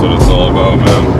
what it's all about, man.